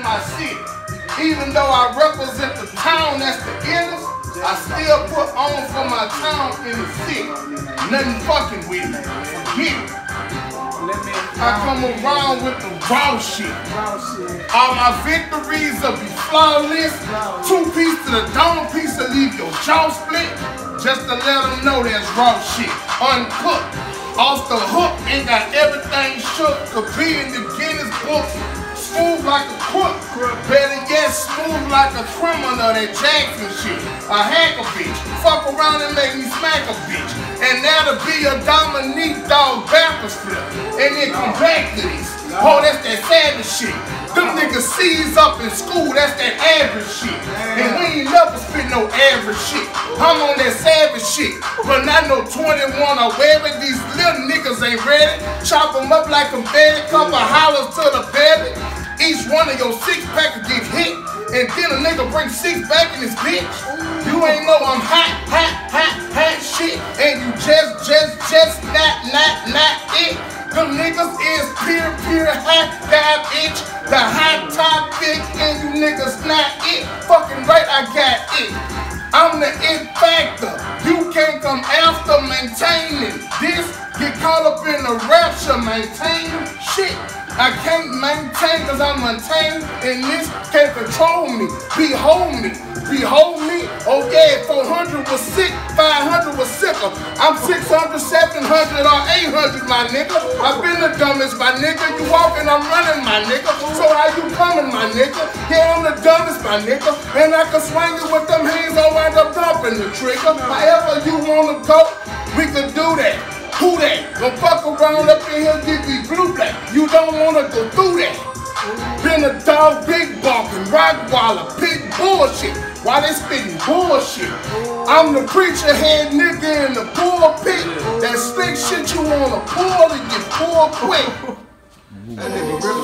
in my city. Even though I represent the town that's the illest, I still put on for my town in the city. Nothing fucking with me. Forget it. I come around with the raw shit. All my victories will be flawless. Two piece to the dome piece to leave your jaw split. Just to let them know that's raw shit. Uncooked. Off the hook and got everything shook. Could be in the Guinness book. Smooth like a. Better yet, smooth like a criminal. That Jackson shit. A hacker bitch. Fuck around and make me smack a bitch. And that'll be a Dominique dog Baptist flip. And then come back to this. Oh, that's that savage shit. Them niggas seize up in school, that's that average shit. And we ain't never spit no average shit. I'm on that savage shit. But not no 21 or wherever these little niggas ain't ready. Chop them up like a belly, couple hollers to the belly. One of your six packers get hit. And then a nigga bring six back in his bitch. You ain't know I'm hot, hot, hot, hot shit. And you just, just, just not, not, not it. Them niggas is pure, pure hot dab itch. The hot topic, and you niggas not it. Fucking right, I got it. I'm the it factor. You can't come after maintaining this. Get caught up in the rapture, maintain shit. I can't maintain cause I'm untamed and this can't control me. Behold me, behold me. Oh yeah, 400 was sick, 500 was sicker. I'm 600, 700 or 800, my nigga. I've been the dumbest, my nigga. You walking, I'm running, my nigga. So how you coming, my nigga? Yeah, I'm the dumbest, my nigga. And I can swing it with them hands, I'll wind up dumping the trigger. However you wanna go, we can do that. Who that? Don't fuck around up in here, give me blue black. You don't wanna go through that. Been a dog, big barking, rockwaller, big bullshit. Why they spitting bullshit? I'm the preacher head nigga in the pulpit. That slick shit you wanna pull and get pulled quick. That nigga really